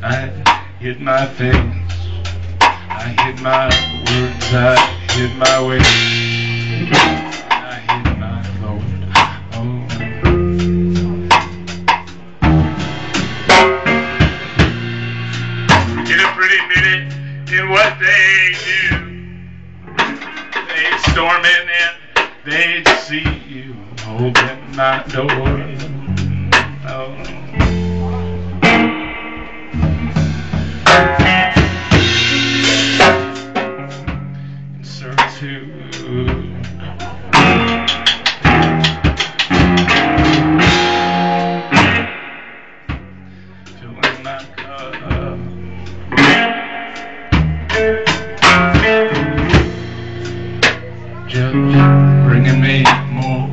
Hid my things. I hid my words. I hid my ways. I hid my Lord. Oh. Get a pretty minute in what they do. They storm in and they see you open my door. Judge, bringing me more